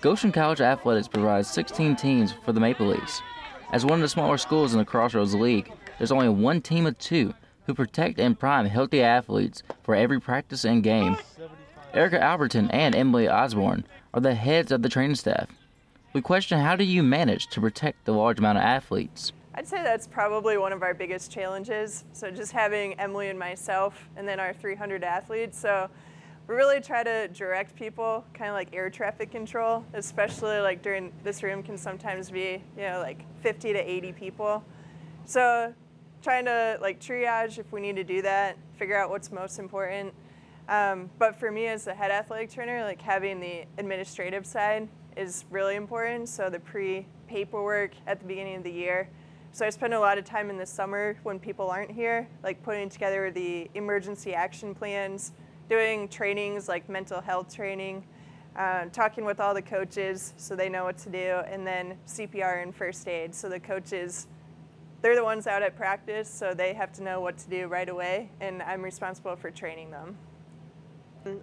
Goshen College Athletics provides 16 teams for the Maple Leafs. As one of the smaller schools in the Crossroads League, there's only one team of two who protect and prime healthy athletes for every practice and game. Erica Albertin and Emily Osborne are the heads of the training staff. We question how do you manage to protect the large amount of athletes? I'd say that's probably one of our biggest challenges. So just having Emily and myself and then our 300 athletes. So we really try to direct people, kind of like air traffic control, especially like during this room can sometimes be, you know, like 50 to 80 people. So trying to like triage if we need to do that, figure out what's most important. Um, but for me as the head athletic trainer, like having the administrative side is really important. So the pre-paperwork at the beginning of the year. So I spend a lot of time in the summer when people aren't here, like putting together the emergency action plans, doing trainings like mental health training, uh, talking with all the coaches so they know what to do, and then CPR and first aid. So the coaches, they're the ones out at practice, so they have to know what to do right away, and I'm responsible for training them.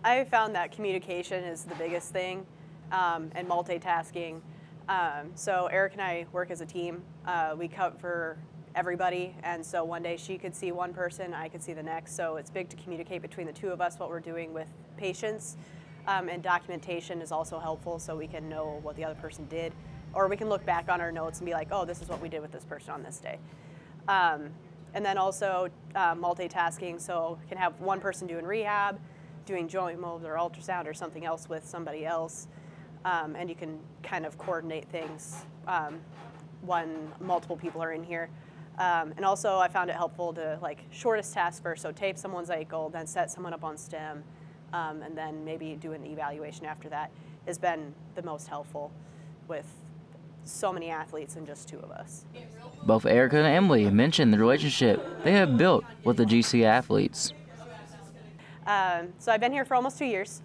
I found that communication is the biggest thing um, and multitasking. Um, so Erica and I work as a team. Uh, we cover everybody. And so one day she could see one person, I could see the next. So it's big to communicate between the two of us what we're doing with patients. Um, and documentation is also helpful so we can know what the other person did. Or we can look back on our notes and be like, oh, this is what we did with this person on this day. Um, and then also uh, multitasking, so can have one person doing rehab, doing joint moves or ultrasound or something else with somebody else. Um, and you can kind of coordinate things um, when multiple people are in here. Um, and also I found it helpful to like shortest task first, so tape someone's ankle, then set someone up on stem, um, and then maybe do an evaluation after that has been the most helpful with so many athletes and just two of us. Both Erica and Emily mentioned the relationship they have built with the GC athletes. Um, so I've been here for almost two years,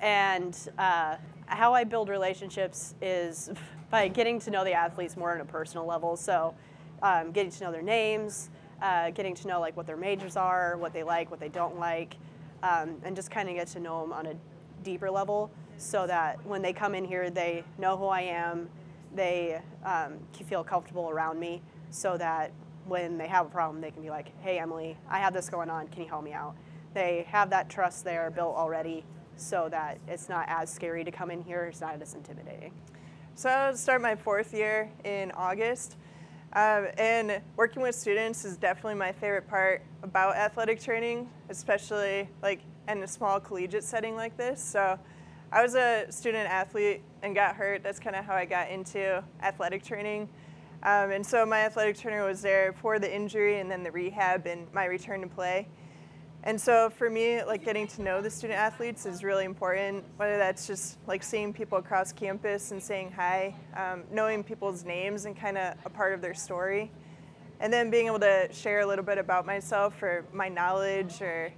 and uh, how I build relationships is by getting to know the athletes more on a personal level. So um, getting to know their names, uh, getting to know like what their majors are, what they like, what they don't like, um, and just kind of get to know them on a deeper level so that when they come in here, they know who I am, they um, feel comfortable around me so that when they have a problem, they can be like, hey, Emily, I have this going on, can you help me out? They have that trust there built already so that it's not as scary to come in here, it's not as intimidating. So I'll start my fourth year in August. Um, and working with students is definitely my favorite part about athletic training, especially like in a small collegiate setting like this. So I was a student athlete and got hurt. That's kind of how I got into athletic training. Um, and so my athletic trainer was there for the injury and then the rehab and my return to play. And so for me, like getting to know the student athletes is really important, whether that's just like seeing people across campus and saying hi, um, knowing people's names and kind of a part of their story. And then being able to share a little bit about myself or my knowledge or,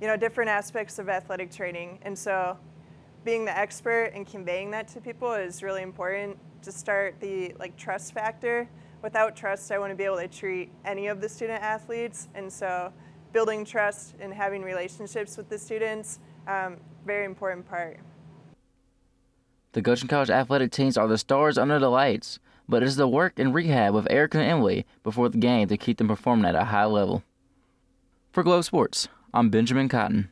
you know, different aspects of athletic training. And so being the expert and conveying that to people is really important to start the like trust factor. Without trust, I want to be able to treat any of the student athletes. And so building trust and having relationships with the students, um, very important part. The Goshen College athletic teams are the stars under the lights, but it is the work and rehab of Erica and Emily before the game to keep them performing at a high level. For Globe Sports, I'm Benjamin Cotton.